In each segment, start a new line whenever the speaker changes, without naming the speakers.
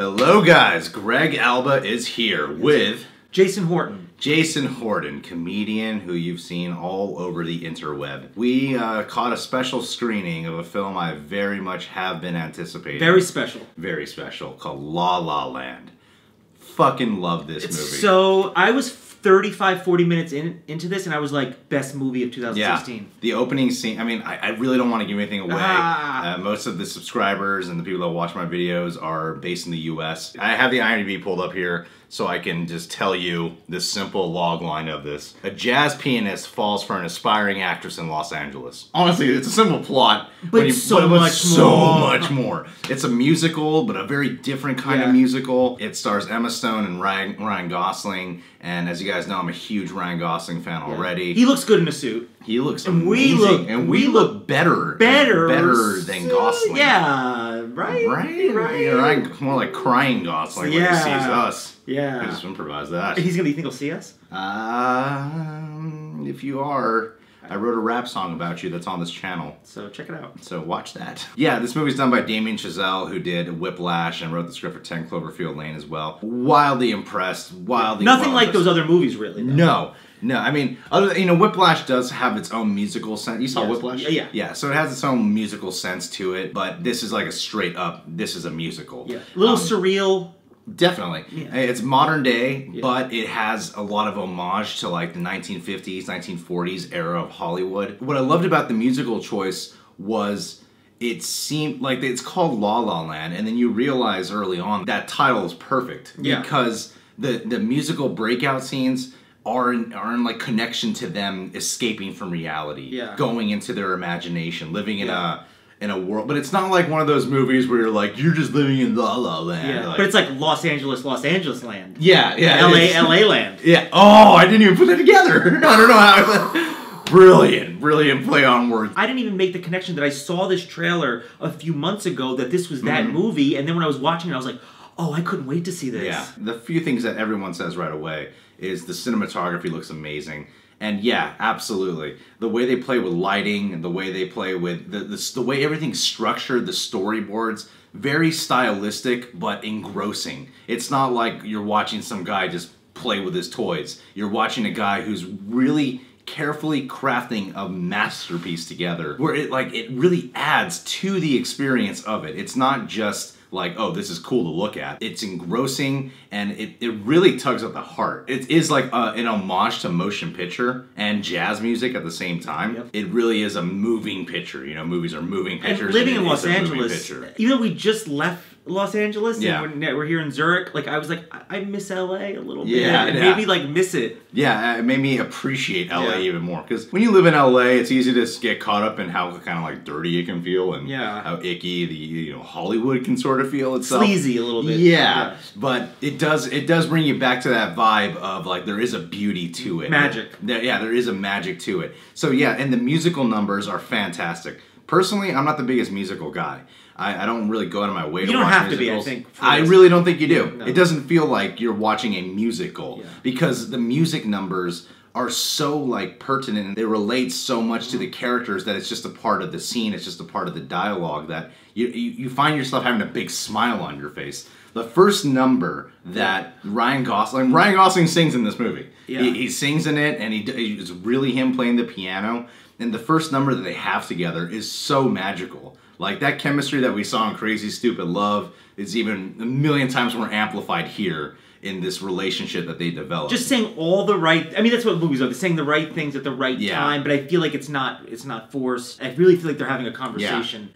Hello, guys. Greg Alba is here with
Jason Horton.
Jason Horton, comedian who you've seen all over the interweb. We uh, caught a special screening of a film I very much have been anticipating.
Very special.
very special called La La Land. Fucking love this
It's
movie.
so I was 35, 40 minutes in into this, and I was like, best movie of
yeah,
2016.
the opening scene. I mean, I, I really don't want to give anything away.
Ah.
Uh, most of the subscribers and the people that watch my videos are based in the U.S. I have the IMDb pulled up here so I can just tell you this simple log line of this. A jazz pianist falls for an aspiring actress in Los Angeles. Honestly, it's a simple plot,
But so much
so
more.
much more. It's a musical, but a very different kind
Yeah.
of musical. It stars Emma Stone and Ryan, Ryan Gosling, and as you guys know, I'm a huge Ryan Gosling fan already.
He looks good in a suit.
He looks
And we
amazing,
look-
and we,
we
look,
look
better,
Better,
better than Gosling.
Yeah, right,
right,
right.
Yeah, Ryan, more like crying Gosling when he
Yeah.
sees us. I
Yeah.
just improvise that.
He's gonna. You think he'll see us?
Um, if you are, I wrote a rap song about you that's on this channel.
So check it out.
So watch that. Yeah, this movie's done by Damien Chazelle, who did Whiplash and wrote the script for 10 Cloverfield Lane as well. Wildly impressed. Wildly.
Nothing like those other movies, really. though.
No, no. I mean, other you know, Whiplash does have its own musical sense. You saw
Yes.
Whiplash?
Yeah, yeah.
Yeah. So it has its own musical sense to it, but this is like a straight up. This is a musical.
Yeah, a little
Um,
surreal.
Definitely.
Yeah.
It's modern day,
Yeah.
but it has a lot of homage to like the 1950s, 1940s era of Hollywood. What I loved about the musical choice was it seemed like it's called La La Land, and then you realize early on that title is perfect
Yeah.
because the the musical breakout scenes are in, are in like connection to them escaping from reality,
Yeah.
going into their imagination, living in
Yeah.
a in a world. But it's not like one of those movies where you're like you're just living in La La Land.
Yeah,
like-
but it's like Los Angeles, Los Angeles land.
yeah, yeah.
L.A. L.A. land.
Yeah. Oh, I didn't even put that together. I don't know how. brilliant, brilliant play on words.
I didn't even make the connection that I saw this trailer a few months ago that this was that
Mhm.
movie, and then when I was watching it, I was like, oh, I couldn't wait to see this.
Yeah. The few things that everyone says right away is the cinematography looks amazing. And yeah, absolutely. The way they play with lighting and the way they play with the, the, the way everything's structured, the storyboards, very stylistic but engrossing. It's not like you're watching some guy just play with his toys. You're watching a guy who's really carefully crafting a masterpiece together where it like it really adds to the experience of it. It's not just like, oh, this is cool to look at. It's engrossing and it, it really tugs at the heart. It is like uh, an homage to motion picture and jazz music at the same time.
Yep.
It really is a moving picture. You know, movies are moving pictures.
And living
it
in Los Angeles, even though we just left Los Angeles
Yeah.
and we're, we're here in Zurich, like I was like, I, I miss LA a little bit.
Yeah,
it
yeah.
made me like miss it.
Yeah, it made me appreciate LA
Yeah.
even more because when you live in LA, it's easy to get caught up in how kind of like dirty it can feel and
Yeah.
how icky the you know Hollywood can sort of feel itself.
Sleazy a little bit.
Yeah, but it does it does bring you back to that vibe of like there is a beauty to it.
Magic.
There, yeah, there is a magic to it. So yeah, and the musical numbers are fantastic. Personally, I'm not the biggest musical guy. I, I don't really go out of my way
You
to
don't
watch
have to be, I
musicals.
think,
I really don't think you do.
No.
It doesn't feel like you're watching a musical
Yeah.
because the music numbers are so like pertinent and they relate so much to the mm-hmm. characters that it's just a part of the scene it's just a part of the dialogue that you, you, you find yourself having a big smile on your face the first number that ryan gosling ryan gosling sings in this movie
Yeah.
he, he sings in it and he, it's really him playing the piano and the first number that they have together is so magical like that chemistry that we saw in crazy stupid love is even a million times more amplified here in this relationship that they develop
Just saying all the right. I mean, that's what movies are. They're saying the right things at the right
Yeah.
time. But I feel like it's not. It's not forced. I really feel like they're having a conversation,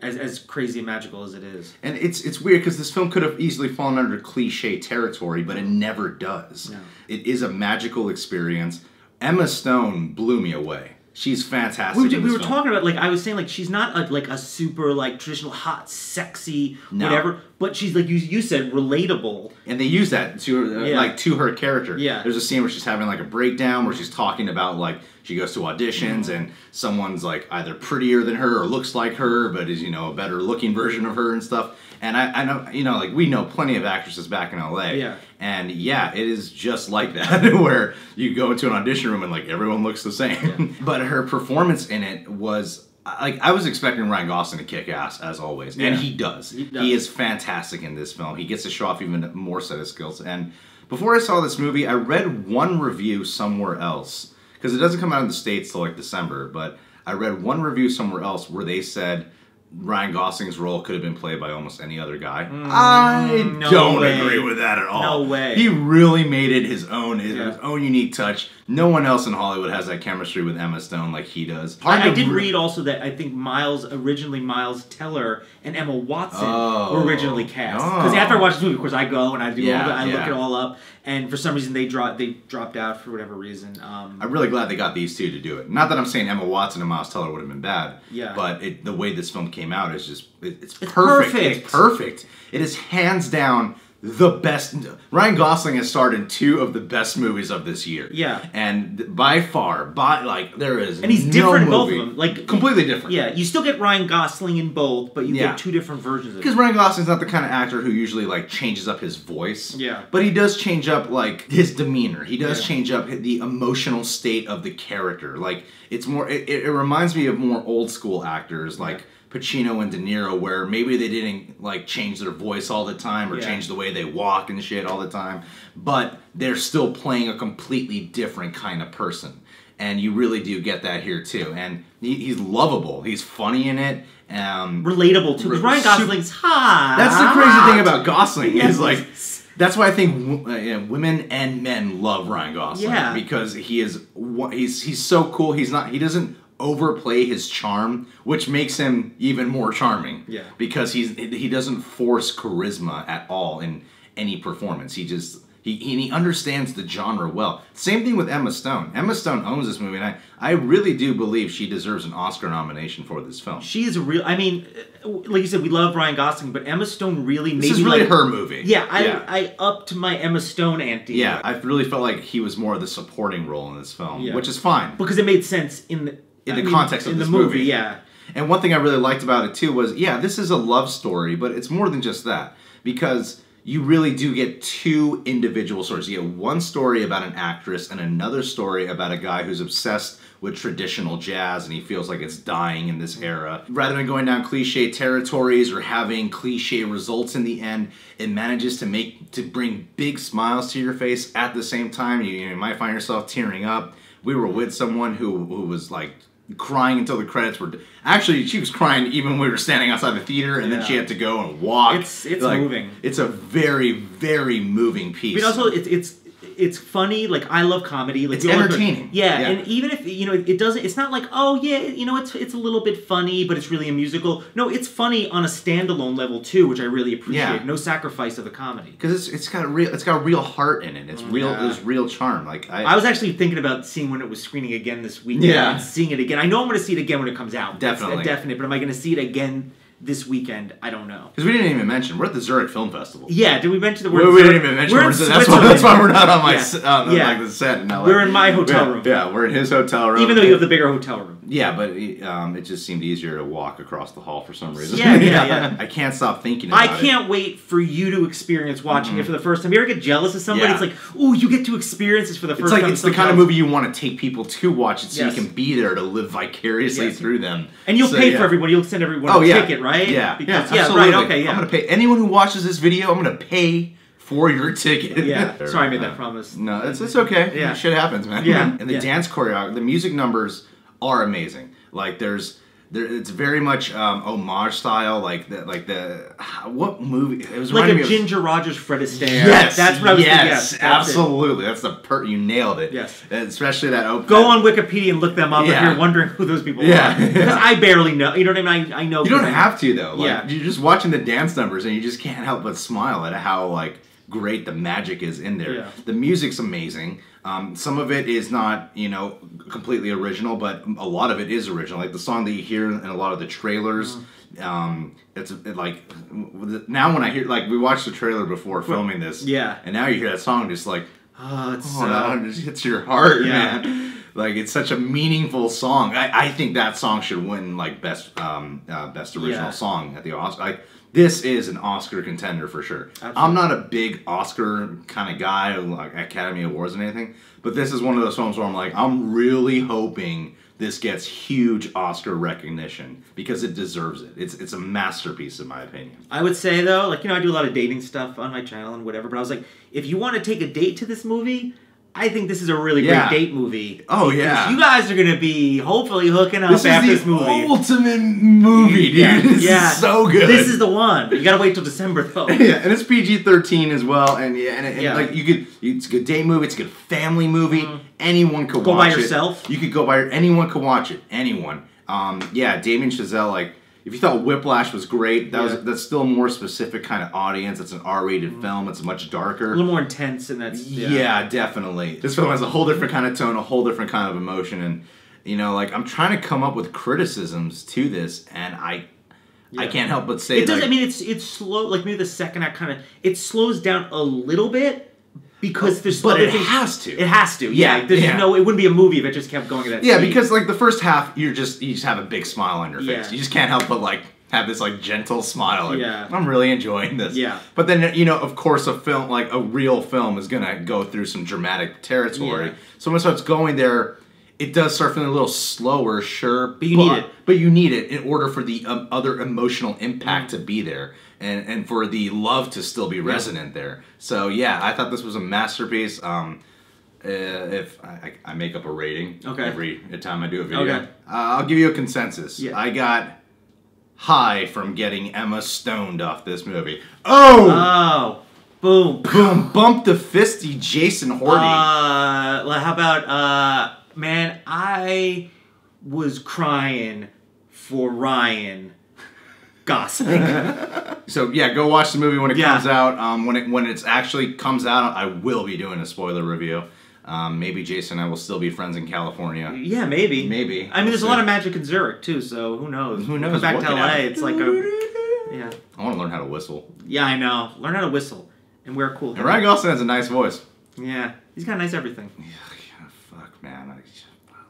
as as crazy and magical as it is.
And it's it's weird because this film could have easily fallen under cliche territory, but it never does.
No.
It is a magical experience. Emma Stone blew me away. She's fantastic.
We, were- we were talking about like I was saying like she's not a, like a super like traditional hot sexy
No.
whatever, but she's like you you said relatable.
and they use that to her, uh,
Yeah.
like to her character.
Yeah.
There's a scene where she's having like a breakdown where she's talking about like she goes to auditions
Mm-hmm.
and someone's like either prettier than her or looks like her but is you know a better looking version of her and stuff. And I, I know you know like we know plenty of actresses back in LA.
Yeah.
And yeah, it is just like that where you go into an audition room and like everyone looks the same. yeah. but her performance in it was like I was expecting Ryan Gosling to kick ass as always, and he does.
He
he is fantastic in this film. He gets to show off even more set of skills. And before I saw this movie, I read one review somewhere else because it doesn't come out in the states till like December. But I read one review somewhere else where they said Ryan Gosling's role could have been played by almost any other guy. I
Mm, no
don't
way.
agree with that at all.
No way.
He really made it his own, his,
Yeah.
his own unique touch. No one else in Hollywood has that chemistry with Emma Stone like he does.
I, I did
re-
read also that I think Miles originally Miles Teller and Emma Watson
Oh.
were originally cast
Oh.
because after I watched the movie, of course, I go and I do
Yeah,
all the, I look it all up, and for some reason they dropped they dropped out for whatever reason. Um,
I'm really glad they got these two to do it. Not that I'm saying Emma Watson and Miles Teller would have been bad.
Yeah.
But it, the way this film came out is just it, it's,
It's
perfect.
perfect.
It's perfect. It is hands down the best. Ryan Gosling has starred in two of the best movies of this year.
Yeah.
And by far, by like there is
and he's
no
different in both of them, like
completely different.
Yeah, you still get Ryan Gosling in both, but you
Yeah.
get two different versions of
Because. Ryan Gosling's not the kind of actor who usually like changes up his voice.
Yeah.
But he does change up like his demeanor. He does
Yeah.
change up the emotional state of the character. Like it's more. It, it it reminds me of more old school actors like Pacino and De Niro, where maybe they didn't like change their voice all the time or
Yeah.
change the way they walk and shit all the time, but they're still playing a completely different kind of person. And you really do get that here too. And he, he's lovable. He's funny in it. Um,
Relatable too, because Ryan Gosling's hot.
that's the crazy thing about Gosling
Yes.
is like that's why I think uh, women and men love Ryan Gosling
Yeah.
because he is he's he's so cool. He's not he doesn't overplay his charm, which makes him even more charming.
Yeah.
because he's he doesn't force charisma at all in any performance. He just he, he he understands the genre well. Same thing with Emma Stone. Emma Stone owns this movie, and I, I really do believe she deserves an Oscar nomination for this film.
She is a real. I mean, uh, like you said, we love Ryan Gosling, but Emma Stone really
This is really
like,
her movie.
Yeah, I
yeah.
I upped my Emma Stone ante.
Yeah, I really felt like he was more of the supporting role in this film,
Yeah.
which is fine.
because it made sense in the
In
I
the
mean,
context of
in
this
the movie.
movie.
Yeah,
And one thing I really liked about it too was, yeah, this is a love story, but it's more than just that because you really do get two individual stories. You get one story about an actress and another story about a guy who's obsessed with traditional jazz and he feels like it's dying in this era. Rather than going down cliche territories or having cliche results in the end, it manages to make to bring big smiles to your face at the same time. You, you might find yourself tearing up. We were with someone who who was like crying until the credits were actually she was crying even when we were standing outside the theater and then she had to go and walk.
It's- it's
Like,
moving.
it's a very very moving piece.
but also it's it's it's funny. Like I love comedy. Like
It's entertaining.
Yeah,
Yeah.
and even if you know, it, doesn't. It's not like oh yeah, you know, it's it's a little bit funny, but it's really a musical. No, it's funny on a standalone level too, which I really appreciate.
Yeah.
No sacrifice of the comedy.
because it's, it's got a real it's got a real heart in it it's real
Yeah.
there's real charm like I,
I was actually thinking about seeing when it was screening again this weekend
Yeah.
and seeing it again. I know I'm going to see it again when it comes out.
Definitely.
definite. But am I going to see it again this weekend? I don't know.
because we didn't even mention we're at the Zurich Film Festival
Yeah, did we mention the
we,
word?
we didn't even mention
We're
we're
in
that's, why, that's why we're not on my
Yeah.
on,
Yeah.
like the set in LA.
We're in my hotel room.
yeah we're in his hotel room
Even though you have the bigger hotel room.
Yeah but um, it just seemed easier to walk across the hall for some reason
Yeah, yeah, yeah.
I can't stop thinking about
I
it. Mm-hmm.
can't wait for you to experience watching it for the first time. You ever get jealous of somebody?
Yeah.
It's like, oh, you get to experience this for the first
It's like
time.
it's the kind of movie you want to take people to watch it so
Yes.
you can be there to live vicariously
Yes.
through them.
And you'll
So,
pay
yeah.
for everyone. You'll send everyone
Oh
a
yeah,
ticket, right?
Yeah,
Because,
yeah,
yeah,
absolutely.
right. Okay, yeah.
I'm gonna pay anyone who watches this video. I'm gonna pay for your ticket.
Yeah. Sorry, I made
Uh,
that promise.
No, it's it's okay.
Yeah.
shit happens, man.
Yeah,
and the
yeah.
dance choreography, the music numbers are amazing. Like there's. There, it's very much um, homage style, like the like the what movie? It was
Like a
me of-
Ginger Rogers, Fred Astaire.
Yes,
that's what I was
yes,
thinking. Yes, that's it.
absolutely. That's the per. You nailed it.
Yes.
And especially that open.
Go on Wikipedia and look them up if you're wondering who those people
Yeah.
are. Because I barely know. You know what I mean? I, I know.
You don't have to though. Like,
Yeah.
You're just watching the dance numbers and you just can't help but smile at how like great the magic is in there.
Yeah.
The music's amazing. Um, some of it is not, you know, completely original, but a lot of it is original. Like the song that you hear in a lot of the trailers.
Mm-hmm.
Um, it's it, like now when I hear like we watched the trailer before filming this,
Yeah.
and now you hear that song, just like
Oh, it's
Oh,
so.
that just hits your heart,
Yeah.
man. Like it's such a meaningful song. I, I think that song should win like best um, uh, best original
Yeah.
song at the Oscar. Like this is an Oscar contender for sure.
Absolutely.
I'm not a big Oscar kind of guy, like Academy Awards and anything, but this is one of those films where I'm like, I'm really hoping this gets huge Oscar recognition because it deserves it. It's it's a masterpiece in my opinion.
I would say though, like you know, I do a lot of dating stuff on my channel and whatever. But I was like, if you want to take a date to this movie, I think this is a really
Yeah.
great date movie.
Oh, yeah.
you guys are gonna be hopefully hooking up
This
after
is
this
the
movie.
ultimate movie, dude.
Yeah,
This
yeah.
is so good.
This is the one. You gotta wait till December though.
yeah, and it's PG thirteen as well, and yeah, and, and
Yeah.
like you could, it's a good date movie, it's a good family movie. Anyone could.
Go by
watch it.
yourself?
You could go by anyone could watch it. Anyone. Um, yeah, Damien Chazelle. Like, if you thought Whiplash was great, that
Yeah. Mm-hmm.
was that's still a more specific kind of audience. It's an R rated film. It's much darker, A
little more intense, and that's
Yeah. definitely. This film has a whole different kind of tone, a whole different kind of emotion, and you know, like I'm trying to come up with criticisms to this, and I, I can't help but say,
It does.
like,
I mean, it's it's slow. Like maybe the second act kind of it slows down a little bit because there's
but it
things-
has to.
It has to. Yeah.
Yeah,
There's
yeah.
no. It wouldn't be a movie if it just kept going at that.
Yeah,
speed.
because like the first half, you're just you just have a big smile on your face.
Yeah.
You just can't help but like have this like gentle smile. Like,
Yeah.
I'm really enjoying this.
Yeah.
But then you know, of course, a film like a real film is gonna go through some dramatic territory. So when it starts going there, it does start feeling a little slower, sure. But
you need it.
But you need it in order for the um, other emotional impact
Mm.
to be there. And, and for the love to still be resonant there. So yeah, I thought this was a masterpiece. Um, uh, if I, I make up a rating
Okay.
every time I do a video,
Okay.
uh, I'll give you a consensus.
Yeah.
I got high from getting Emma stoned off this movie. Oh,
Oh, boom.
boom! Bump the fisty Jason Horty.
Uh, well, how about uh, man? I was crying for Ryan Gosling.
so yeah, go watch the movie when it
Yeah.
comes out. Um, when it when it's actually comes out, I will be doing a spoiler review. Um, maybe Jason and I will still be friends in California.
yeah, maybe.
Maybe.
I mean, there's a lot of magic in Zurich too, so who knows?
Who knows
Come back
what
to LA,
happen.
it's like a yeah,
I want to learn how to whistle.
yeah. I know. Learn how to whistle and wear a cool.
And. Ryan Gosling has a nice voice.
Yeah, he's got nice everything.
Yeah, yeah, fuck, man. I,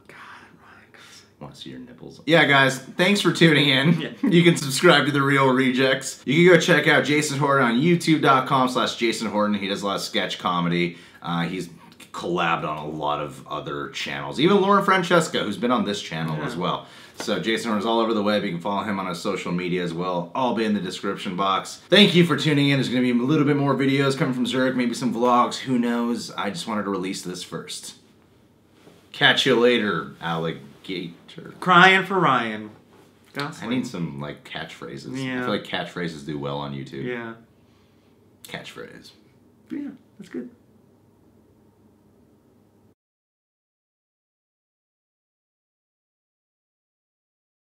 God, Ryan Gosling. Want to see your nipples? Yeah, guys. Thanks for tuning in.
Yeah.
You can subscribe to the Reel Rejects. You can go check out Jason Horton on YouTube.com/slash Jason Horton. He does a lot of sketch comedy. Uh, he's collabed on a lot of other channels. Even Lauren Francesca, who's been on this channel
Yeah.
as well. So Jason Horton's all over the web. You can follow him on his social media as well. All be in the description box. Thank you for tuning in. There's going to be a little bit more videos coming from Zurich, maybe some vlogs. Who knows? I just wanted to release this first. Catch you later, alligator.
Crying for Ryan
I need some like catchphrases. I
Yeah.
feel like catchphrases do well on YouTube.
yeah,
Catchphrase.
yeah, that's good.